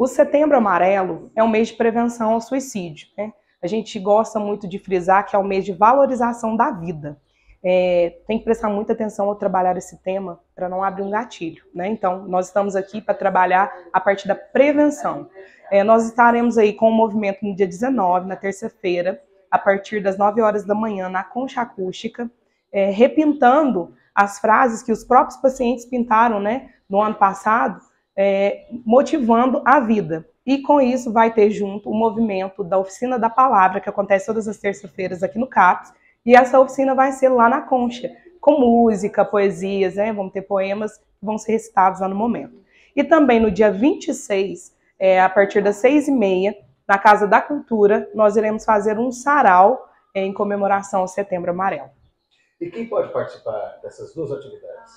O Setembro Amarelo é um mês de prevenção ao suicídio. Né? A gente gosta muito de frisar que é um mês de valorização da vida. É, tem que prestar muita atenção ao trabalhar esse tema para não abrir um gatilho. Né? Então, nós estamos aqui para trabalhar a partir da prevenção. É, nós estaremos aí com o movimento no dia 19, na terça-feira, a partir das 9 horas da manhã, na Concha Acústica, é, repintando as frases que os próprios pacientes pintaram né, no ano passado, é, motivando a vida. E com isso vai ter junto o movimento da Oficina da Palavra, que acontece todas as terças-feiras aqui no CAPS, e essa oficina vai ser lá na Concha, com música, poesias, né? Vamos ter poemas que vão ser recitados lá no momento. E também no dia 26, é, a partir das seis e meia, na Casa da Cultura, nós iremos fazer um sarau é, em comemoração ao Setembro Amarelo. E quem pode participar dessas duas atividades?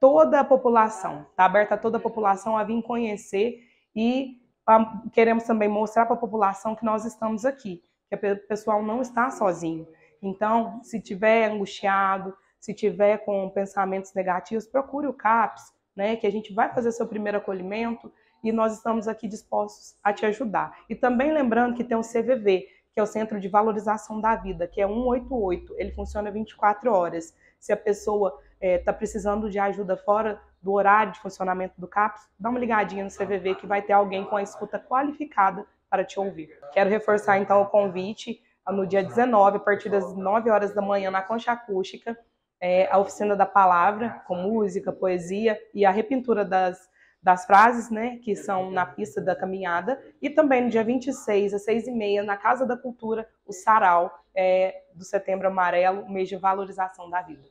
Toda a população, está aberta a toda a população a vir conhecer e a, queremos também mostrar para a população que nós estamos aqui, que o pessoal não está sozinho. Então, se tiver angustiado, se tiver com pensamentos negativos, procure o CAPS, né, que a gente vai fazer seu primeiro acolhimento e nós estamos aqui dispostos a te ajudar. E também lembrando que tem o CVV, que é o Centro de Valorização da Vida, que é 188, ele funciona 24 horas. Se a pessoa está é, precisando de ajuda fora do horário de funcionamento do CAPS, dá uma ligadinha no CVV que vai ter alguém com a escuta qualificada para te ouvir. Quero reforçar então o convite no dia 19, a partir das 9 horas da manhã, na Concha Acústica, é, a oficina da palavra, com música, poesia e a repintura das, das frases, né, que são na pista da caminhada. E também no dia 26, às 6h30, na Casa da Cultura, o Sarau é, do Setembro Amarelo, mês de valorização da vida.